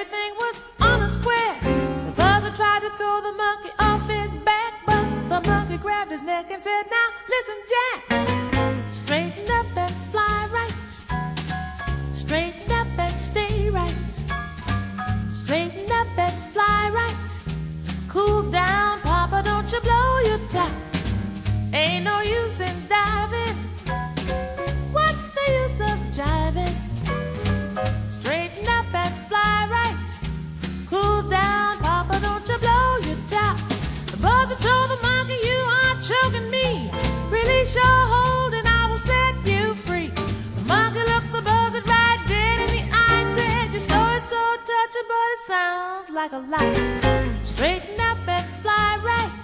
everything was on a square. The buzzer tried to throw the monkey off his back, but the monkey grabbed his neck and said, Now listen, Jack, straighten up and fly right. Straighten up and stay right. Straighten up and fly right. Cool down, Papa, don't you blow your top. Ain't no use in diving. Release your hold and I will set you free. The monkey looked the buzzard right dead in the eye and said, Your story's so touching, but it sounds like a lie. Straighten up and fly right.